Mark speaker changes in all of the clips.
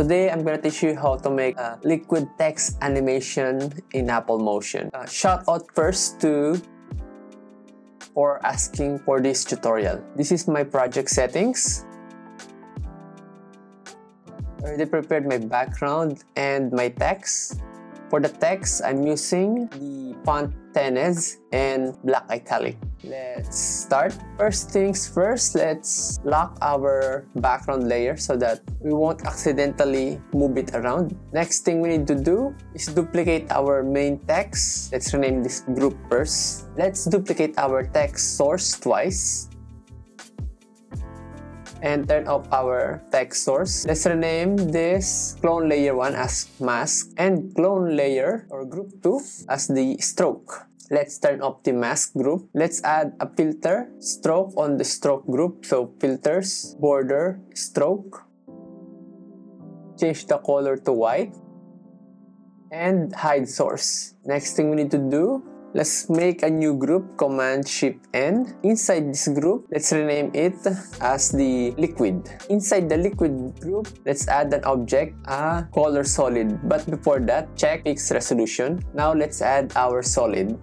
Speaker 1: Today I'm gonna teach you how to make a liquid text animation in Apple Motion. Uh, shout out first to for asking for this tutorial. This is my project settings. I already prepared my background and my text. For the text, I'm using the font Tenez and black italic. Let's start. First things first, let's lock our background layer so that we won't accidentally move it around. Next thing we need to do is duplicate our main text. Let's rename this group first. Let's duplicate our text source twice and turn off our text source. Let's rename this clone layer 1 as mask and clone layer or group 2 as the stroke. Let's turn off the mask group. Let's add a filter stroke on the stroke group. So filters, border, stroke. Change the color to white and hide source. Next thing we need to do Let's make a new group, Command Shift N. Inside this group, let's rename it as the liquid. Inside the liquid group, let's add an object, a color solid. But before that, check fix resolution. Now let's add our solid.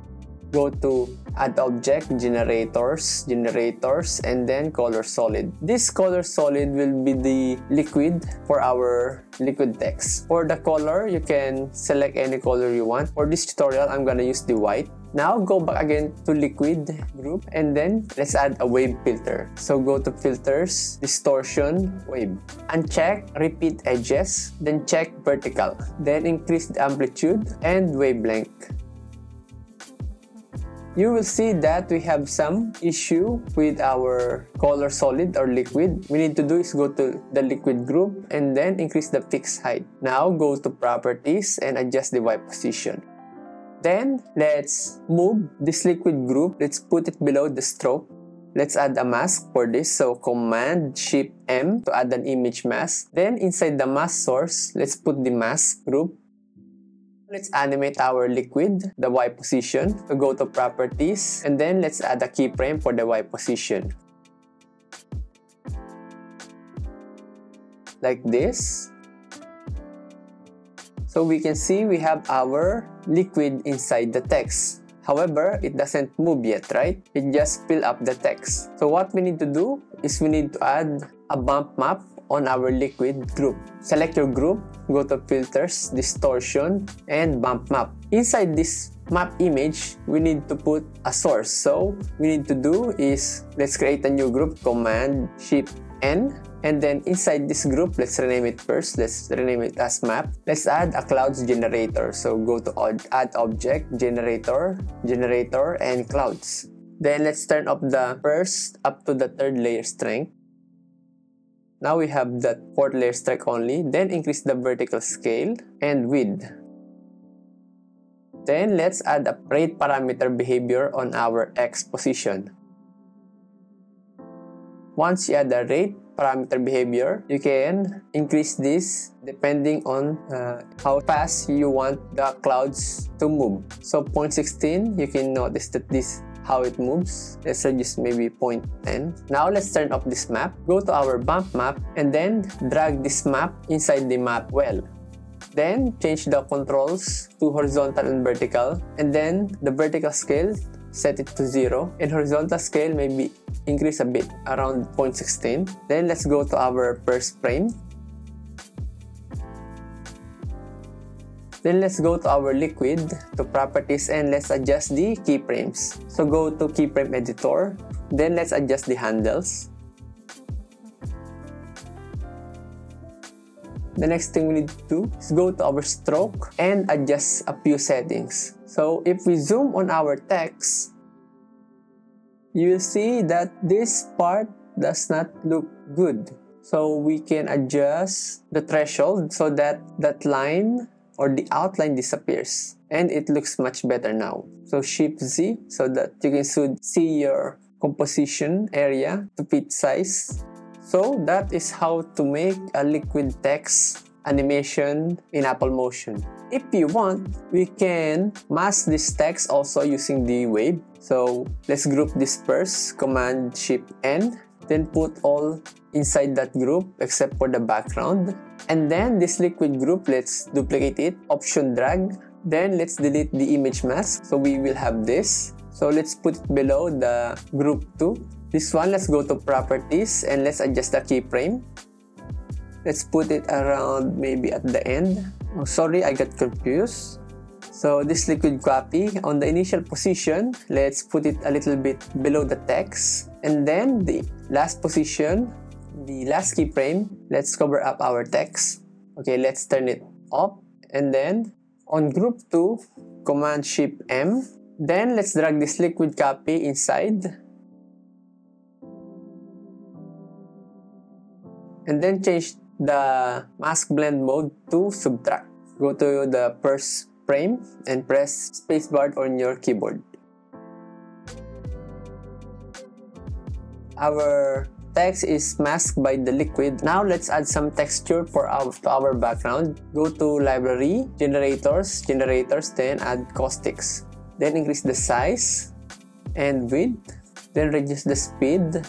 Speaker 1: Go to add object, generators, generators, and then color solid. This color solid will be the liquid for our liquid text. For the color, you can select any color you want. For this tutorial, I'm gonna use the white. Now go back again to liquid group and then let's add a wave filter. So go to filters, distortion, wave. Uncheck repeat edges, then check vertical. Then increase the amplitude and wavelength you will see that we have some issue with our color solid or liquid. We need to do is go to the liquid group and then increase the fixed height. Now go to properties and adjust the Y position. Then let's move this liquid group. Let's put it below the stroke. Let's add a mask for this. So Command Shift M to add an image mask. Then inside the mask source, let's put the mask group Let's animate our liquid, the Y position. Go to properties and then let's add a keyframe for the Y position. Like this. So we can see we have our liquid inside the text. However, it doesn't move yet, right? It just fill up the text. So what we need to do is we need to add a bump map on our liquid group. Select your group, go to filters, distortion, and bump map. Inside this map image, we need to put a source. So we need to do is let's create a new group, command shift N and then inside this group let's rename it first let's rename it as map let's add a clouds generator so go to add object generator generator and clouds then let's turn up the first up to the third layer strength now we have that fourth layer strike only, then increase the vertical scale and width. Then let's add a rate parameter behavior on our X position. Once you add the rate parameter behavior, you can increase this depending on uh, how fast you want the clouds to move. So 0.16, you can notice that this how it moves. Let's reduce maybe 0.10. Now let's turn off this map. Go to our bump map and then drag this map inside the map well. Then change the controls to horizontal and vertical and then the vertical scale set it to 0 and horizontal scale maybe increase a bit around 0.16 then let's go to our first frame Then let's go to our liquid, to properties and let's adjust the keyframes. So go to keyframe editor, then let's adjust the handles. The next thing we need to do is go to our stroke and adjust a few settings. So if we zoom on our text, you will see that this part does not look good. So we can adjust the threshold so that that line or the outline disappears and it looks much better now. So Shift Z so that you can see your composition area to fit size. So that is how to make a liquid text animation in Apple Motion. If you want, we can mask this text also using the wave. So let's group this first, Command Shift N then put all inside that group except for the background. And then this liquid group, let's duplicate it, option drag. Then let's delete the image mask. So we will have this. So let's put it below the group 2. This one, let's go to properties and let's adjust the keyframe. Let's put it around maybe at the end. Oh, sorry, I got confused. So this liquid copy, on the initial position, let's put it a little bit below the text. And then the last position, the last keyframe, let's cover up our text. Okay, let's turn it up. And then on group 2, Command Shift M. Then let's drag this liquid copy inside. And then change the mask blend mode to subtract. Go to the first frame and press spacebar on your keyboard. Our text is masked by the liquid. Now let's add some texture for our, to our background. Go to library, generators, generators, then add caustics. Then increase the size and width. Then reduce the speed.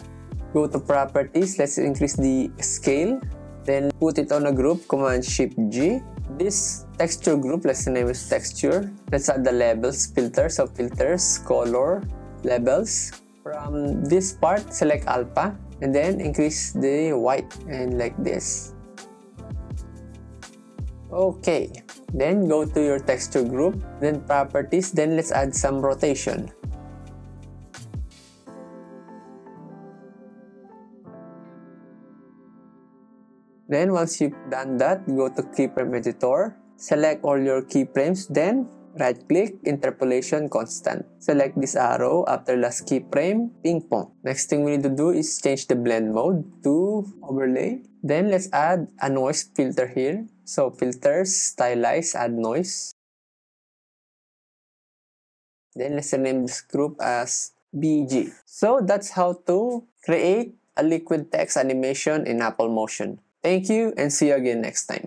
Speaker 1: Go to properties, let's increase the scale. Then put it on a group, Command Shift G this texture group, let's name it texture. Let's add the levels, filters, so filters, color, levels. From this part, select alpha and then increase the white and like this. Okay, then go to your texture group, then properties, then let's add some rotation. Then once you've done that, go to keyframe editor, select all your keyframes, then right click, interpolation constant. Select this arrow after last keyframe, ping pong. Next thing we need to do is change the blend mode to overlay. Then let's add a noise filter here. So filters, stylize, add noise. Then let's rename this group as BG. So that's how to create a liquid text animation in Apple Motion. Thank you and see you again next time.